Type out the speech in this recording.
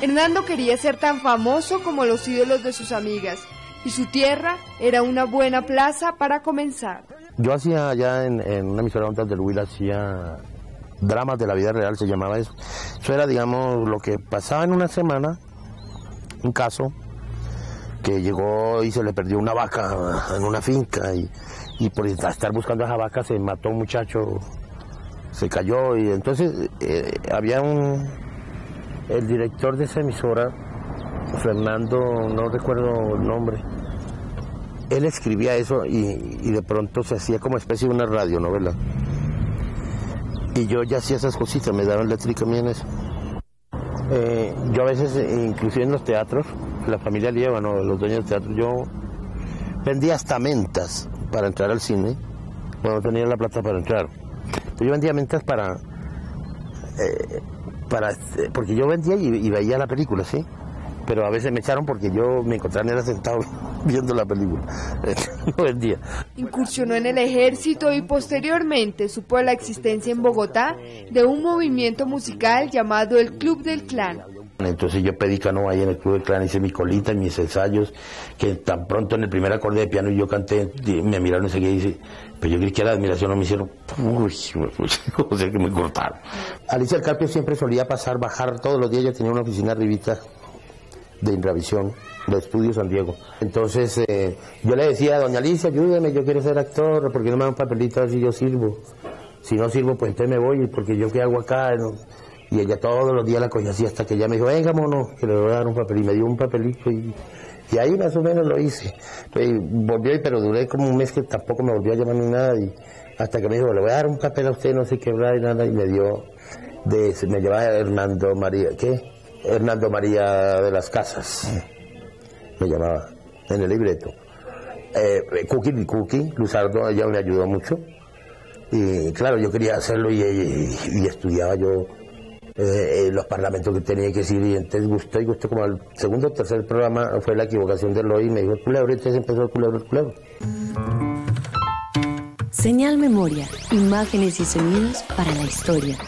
Hernando quería ser tan famoso como los ídolos de sus amigas y su tierra era una buena plaza para comenzar. Yo hacía allá en, una emisora del Will, hacía dramas de la vida real, se llamaba eso. Eso era, digamos, lo que pasaba en una semana, un caso, que llegó y se le perdió una vaca en una finca y, y por estar buscando a esa vaca se mató un muchacho, se cayó y entonces eh, había un, el director de esa emisora, Fernando, no recuerdo el nombre, él escribía eso y, de pronto se hacía como especie de una radionovela. Y yo ya hacía esas cositas, me daban eléctrica a mí en eso. Eh, yo a veces, inclusive en los teatros, la familia lleva, ¿no? los dueños del teatro, yo vendía hasta mentas para entrar al cine, cuando tenía la plata para entrar. Yo vendía mentas para, eh, para porque yo vendía y, veía la película, ¿sí? pero a veces me echaron porque yo me encontraba era sentado viendo la película. no vendía. Incursionó en el ejército y posteriormente supo la existencia en Bogotá de un movimiento musical llamado el Club del Clan. Entonces yo pedí cano ahí en el Club del Clan, hice mi colita, mis ensayos, que tan pronto en el primer acorde de piano yo canté, me miraron enseguida y dice, pero yo creí que la admiración no me hicieron, uy, o sea que me cortaron. Alicia Carpio siempre solía pasar, bajar todos los días, ella tenía una oficina arribita de Intravisión, de Estudio San Diego. Entonces eh, yo le decía a doña Alicia, ayúdeme, yo quiero ser actor, porque no me dan papelito así yo sirvo. Si no sirvo, pues entonces me voy, porque yo qué hago acá. Y ella todos los días la así hasta que ella me dijo, venga, mono, que le voy a dar un papel. Y me dio un papelito y, y ahí más o menos lo hice. Y volvió, pero duré como un mes que tampoco me volvió a llamar ni nada. Y hasta que me dijo, le voy a dar un papel a usted, no sé qué, y nada. Y me dio, me llevaba Hernando María, ¿qué? Hernando María de las Casas, me llamaba en el libreto. Eh, Cookie, Cookie, Luzardo, ella me ayudó mucho. Y claro, yo quería hacerlo y, estudiaba yo eh, los parlamentos que tenía que decir y entonces gustó y gustó como el segundo o tercer programa fue la equivocación de Eloy y me dijo el culebro y entonces empezó el culebro, el culebro. Señal Memoria, imágenes y sonidos para la historia.